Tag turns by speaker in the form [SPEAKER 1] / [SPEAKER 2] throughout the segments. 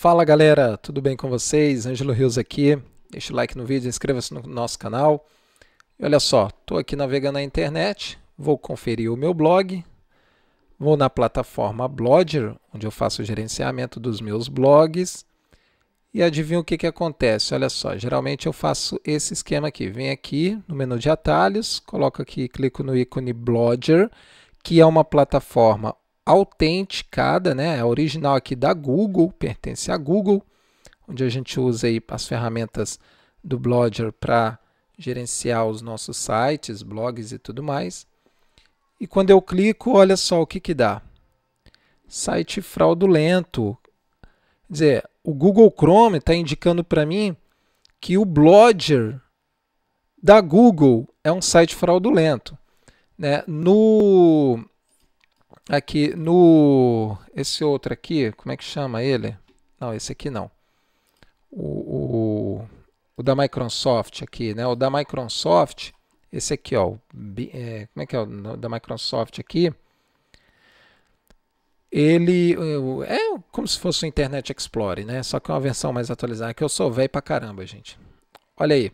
[SPEAKER 1] Fala galera, tudo bem com vocês? Ângelo Rios aqui. Deixa o like no vídeo, inscreva-se no nosso canal. E olha só, estou aqui navegando na internet, vou conferir o meu blog, vou na plataforma Blogger, onde eu faço o gerenciamento dos meus blogs. E adivinha o que, que acontece? Olha só, geralmente eu faço esse esquema aqui. Venho aqui no menu de atalhos, coloco aqui, clico no ícone Blogger, que é uma plataforma autenticada, né? É original aqui da Google, pertence à Google, onde a gente usa aí as ferramentas do Blogger para gerenciar os nossos sites, blogs e tudo mais. E quando eu clico, olha só o que, que dá. Site fraudulento. Quer dizer, o Google Chrome está indicando para mim que o Blogger da Google é um site fraudulento. Né? No aqui no esse outro aqui, como é que chama ele? Não, esse aqui não. O, o, o da Microsoft aqui, né? O da Microsoft, esse aqui, ó, é, como é que é o da Microsoft aqui? Ele é como se fosse o Internet Explorer, né? Só que é uma versão mais atualizada, que eu sou velho pra caramba, gente. Olha aí.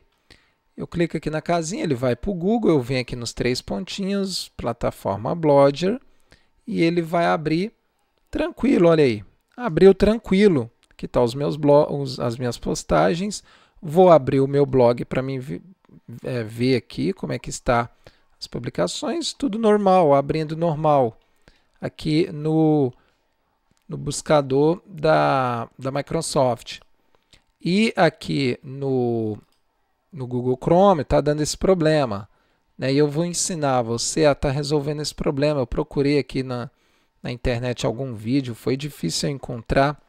[SPEAKER 1] Eu clico aqui na casinha, ele vai para o Google, eu venho aqui nos três pontinhos, plataforma Blogger, e ele vai abrir tranquilo, olha aí. Abriu tranquilo. Estão tá os meus blogs, as minhas postagens. Vou abrir o meu blog para mim é, ver aqui como é que está as publicações. Tudo normal, abrindo normal. Aqui no, no buscador da, da Microsoft. E aqui no, no Google Chrome está dando esse problema. Né? E eu vou ensinar você a estar tá resolvendo esse problema. Eu procurei aqui na, na internet algum vídeo, foi difícil encontrar.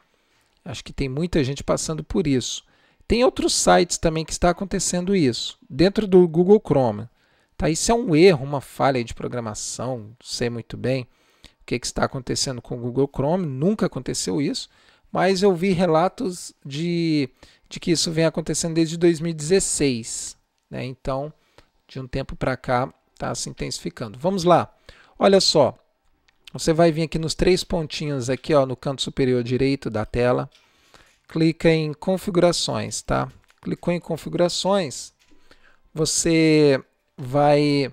[SPEAKER 1] Acho que tem muita gente passando por isso. Tem outros sites também que está acontecendo isso, dentro do Google Chrome. Tá? Isso é um erro, uma falha de programação, não sei muito bem o que, que está acontecendo com o Google Chrome, nunca aconteceu isso, mas eu vi relatos de, de que isso vem acontecendo desde 2016. Né? Então, de um tempo para cá está se intensificando. Vamos lá. Olha só. Você vai vir aqui nos três pontinhos aqui, ó, no canto superior direito da tela. Clica em configurações, tá? Clicou em configurações, você vai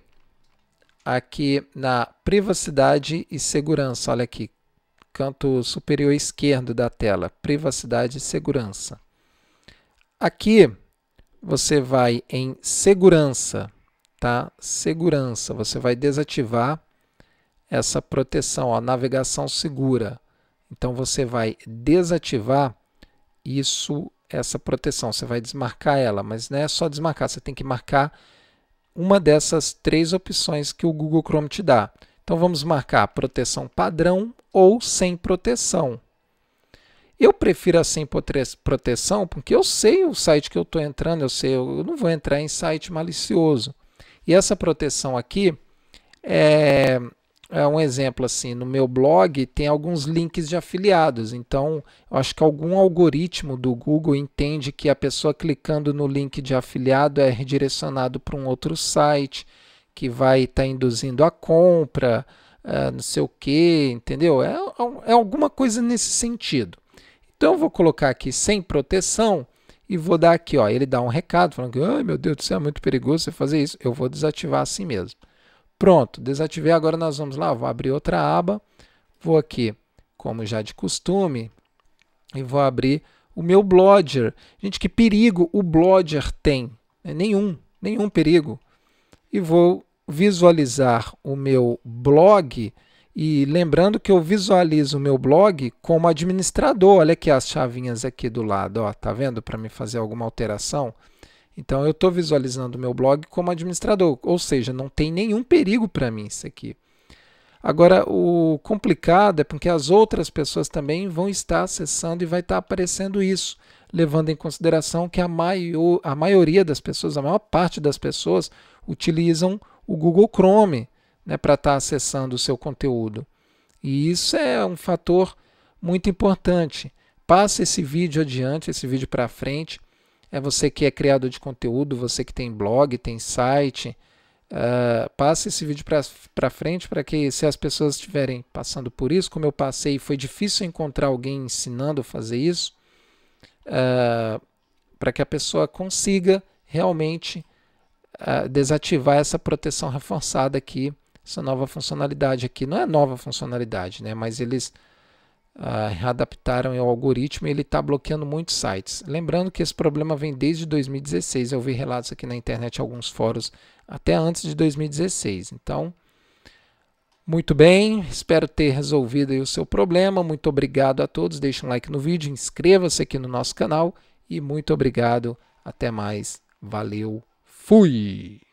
[SPEAKER 1] aqui na privacidade e segurança. Olha aqui, canto superior esquerdo da tela, privacidade e segurança. Aqui você vai em segurança tá? Segurança, você vai desativar essa proteção, ó, navegação segura. Então você vai desativar isso, essa proteção, você vai desmarcar ela, mas não é só desmarcar, você tem que marcar uma dessas três opções que o Google Chrome te dá. Então vamos marcar proteção padrão ou sem proteção. Eu prefiro a sem proteção porque eu sei o site que eu estou entrando, eu sei, eu não vou entrar em site malicioso. E essa proteção aqui é, é um exemplo assim, no meu blog tem alguns links de afiliados, então acho que algum algoritmo do Google entende que a pessoa clicando no link de afiliado é redirecionado para um outro site que vai estar tá induzindo a compra, uh, não sei o que, entendeu? É, é alguma coisa nesse sentido. Então eu vou colocar aqui sem proteção e vou dar aqui, ó, ele dá um recado falando que, ai meu Deus do céu, é muito perigoso você fazer isso. Eu vou desativar assim mesmo. Pronto, desativei. Agora nós vamos lá, vou abrir outra aba. Vou aqui, como já de costume, e vou abrir o meu Blogger. Gente, que perigo o Blogger tem? É nenhum, nenhum perigo. E vou visualizar o meu blog e lembrando que eu visualizo o meu blog como administrador. Olha aqui as chavinhas aqui do lado, ó, tá vendo? Para me fazer alguma alteração. Então eu estou visualizando o meu blog como administrador, ou seja, não tem nenhum perigo para mim isso aqui. Agora, o complicado é porque as outras pessoas também vão estar acessando e vai estar aparecendo isso, levando em consideração que a, maior, a maioria das pessoas, a maior parte das pessoas, utilizam o Google Chrome né, para estar tá acessando o seu conteúdo. E isso é um fator muito importante. Passe esse vídeo adiante, esse vídeo para frente. É você que é criador de conteúdo, você que tem blog, tem site. Uh, passe esse vídeo para frente para que, se as pessoas estiverem passando por isso, como eu passei, foi difícil encontrar alguém ensinando a fazer isso. uh, para que a pessoa consiga realmente uh, desativar essa proteção reforçada aqui, essa nova funcionalidade aqui. Não é nova funcionalidade, né? mas eles uh, readaptaram o algoritmo e ele está bloqueando muitos sites. Lembrando que esse problema vem desde 2016. Eu vi relatos aqui na internet, alguns fóruns, até antes de 2016. Então, muito bem, espero ter resolvido o seu problema. Muito obrigado a todos. Deixe um like no vídeo, inscreva-se aqui no nosso canal e muito obrigado. Até mais. Valeu. Fui!